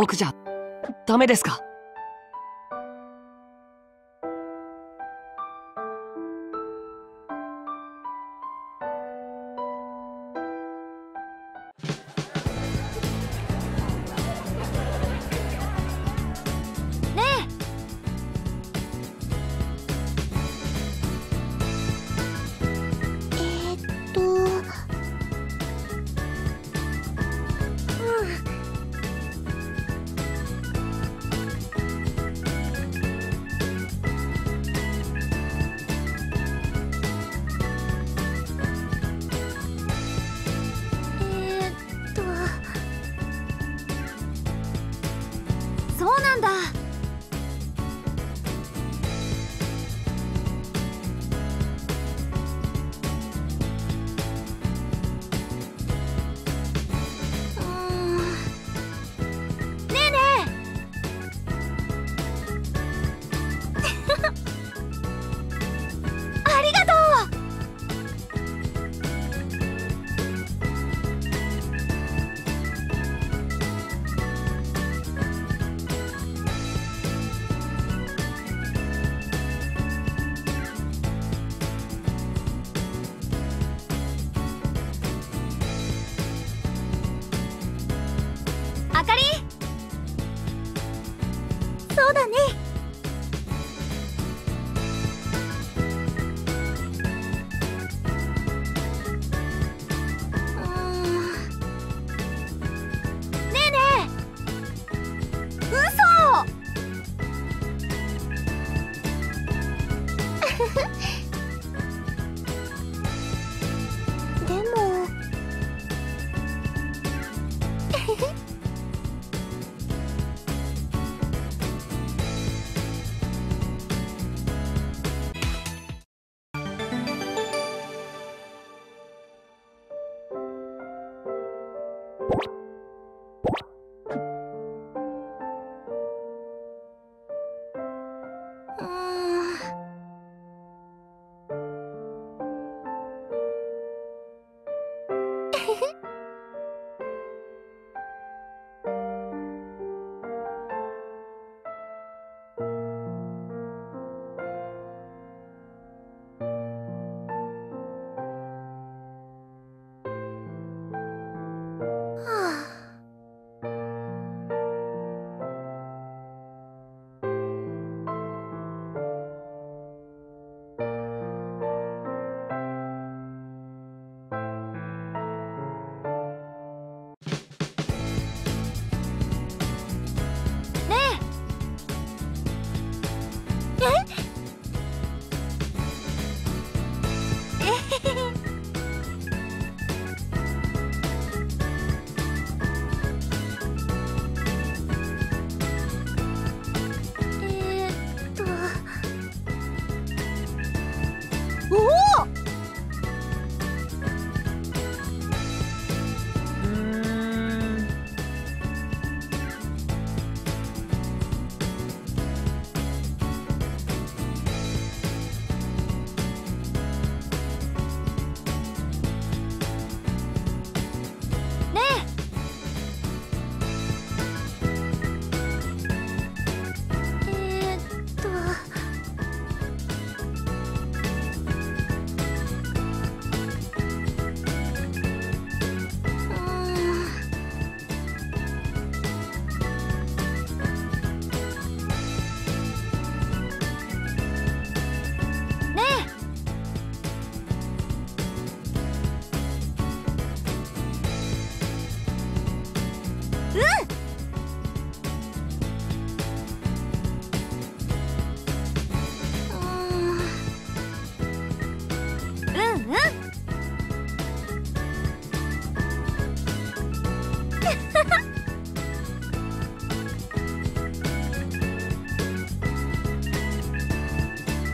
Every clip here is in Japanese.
僕じゃダメですか？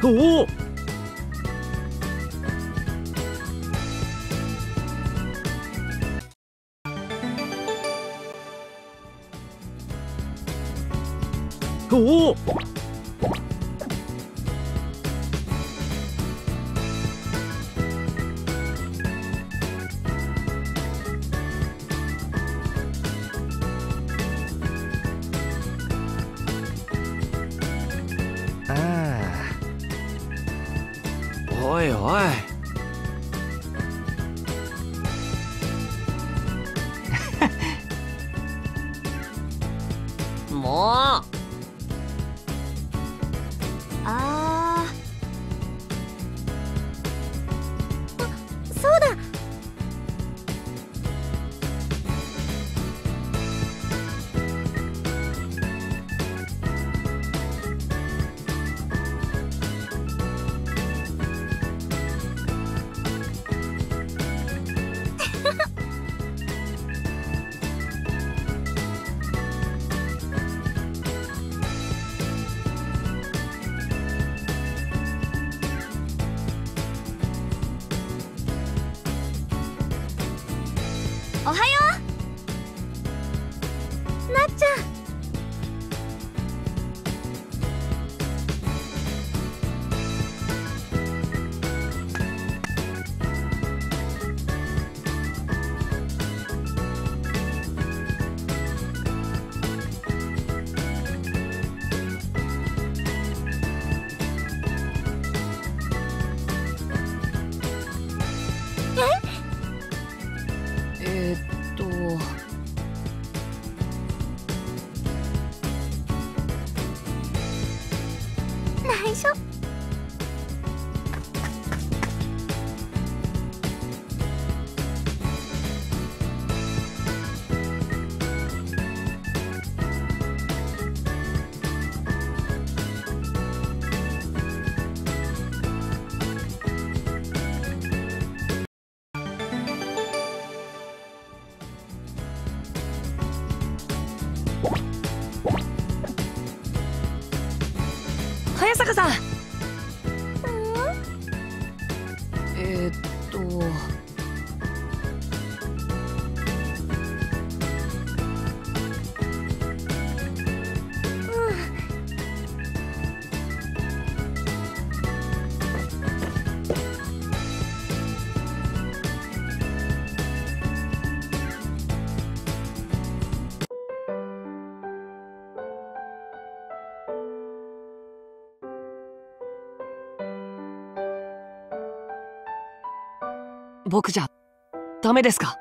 おおおおおい内緒坂さん。僕じゃダメですか？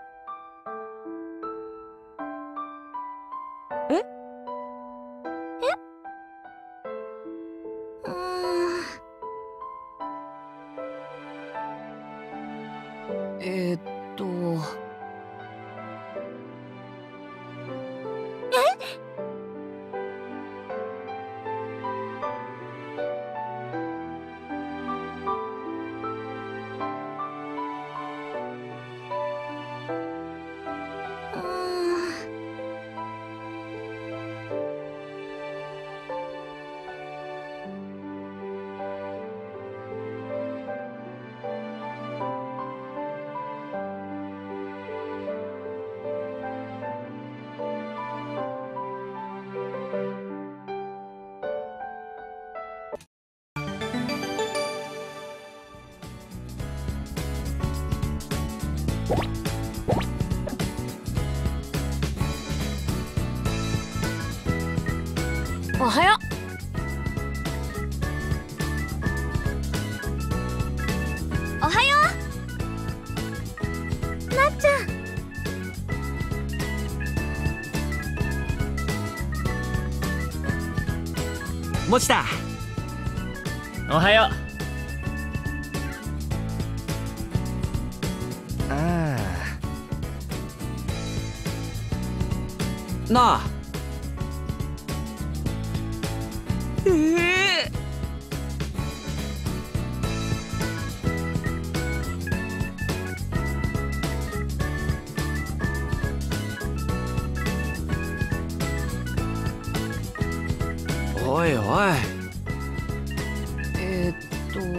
持ちたおはよう。ああ。なあ。ええおおい。えー、っと。うん。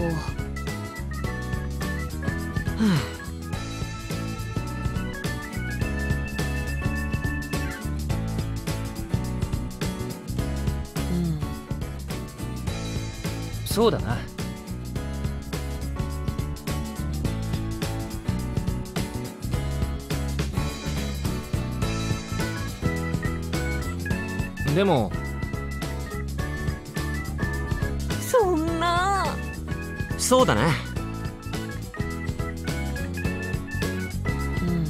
そうだな。でもそうだね。うん。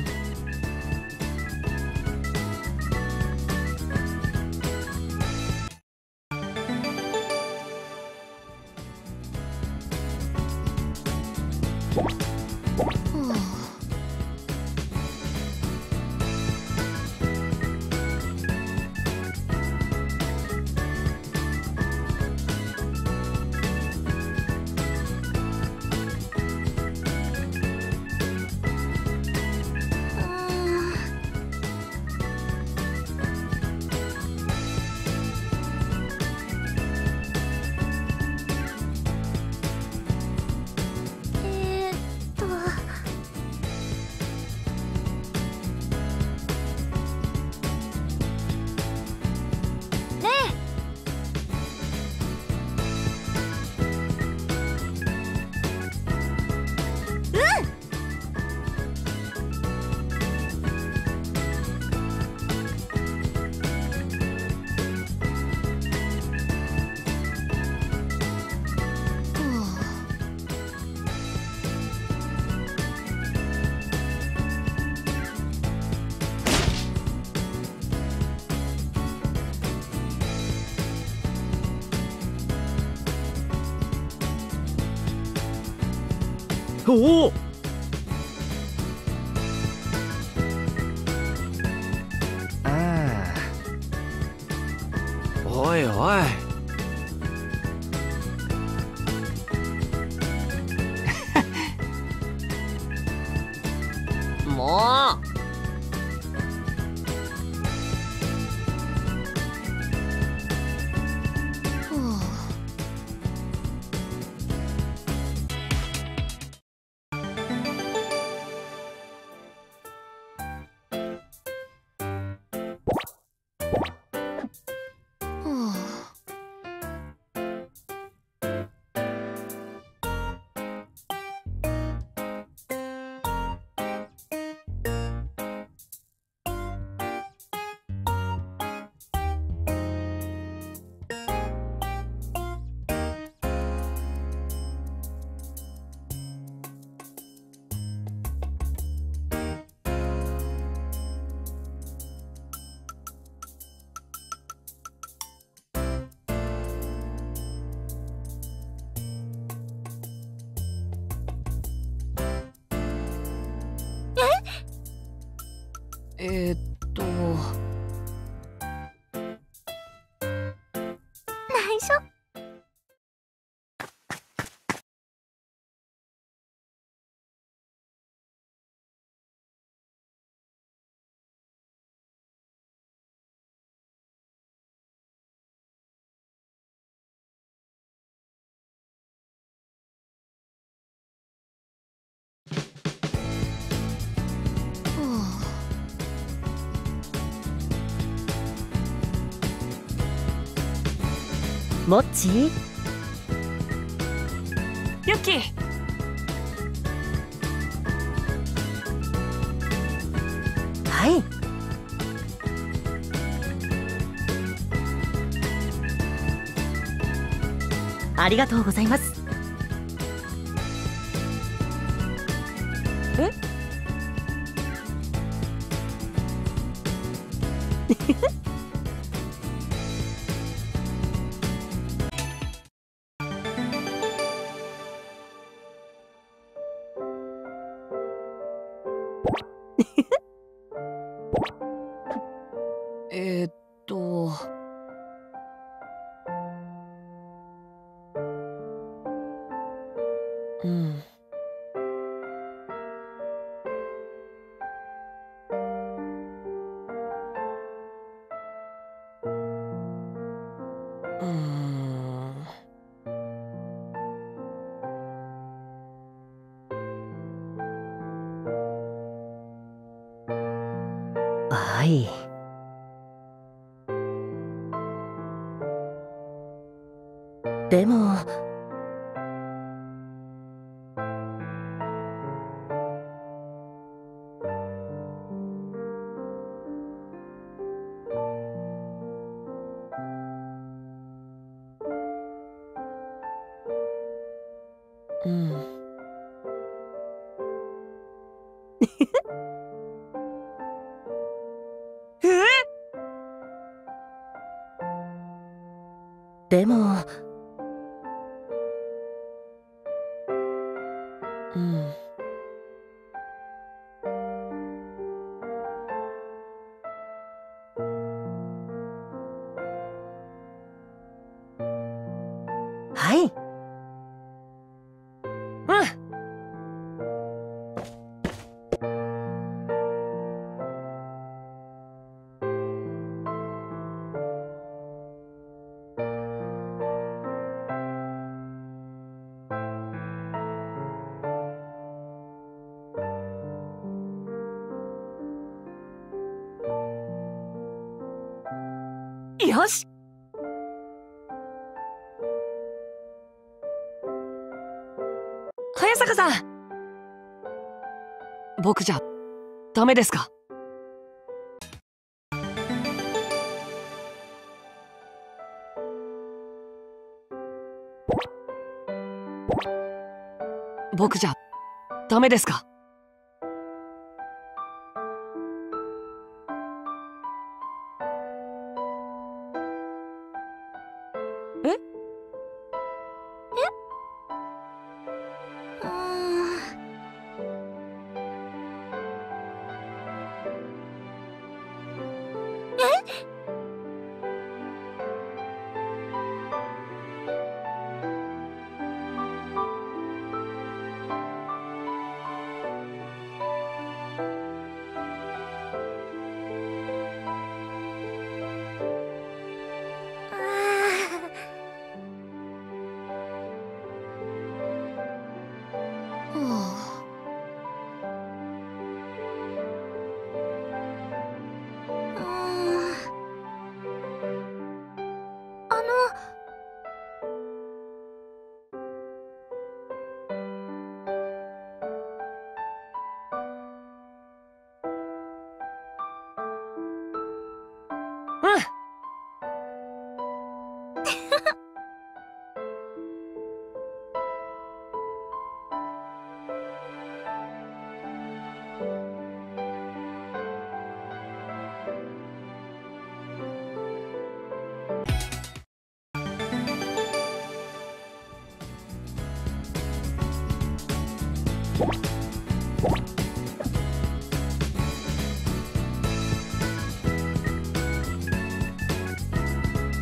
おおあおいおい。えーっモッチーユキはいありがとうございますえううん。でもよし早坂さん。僕じゃダメですか？僕じゃダメですか？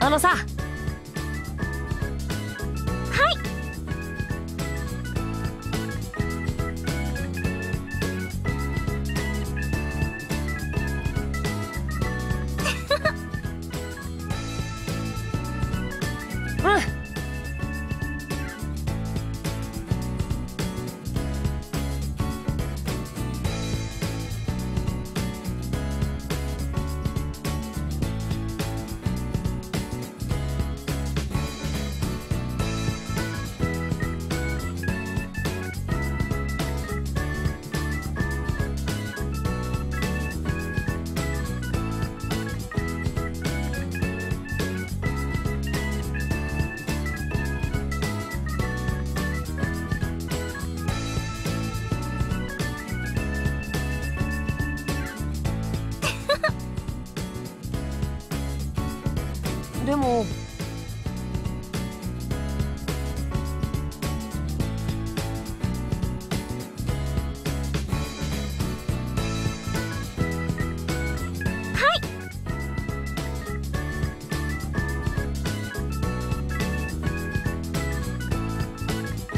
あのさ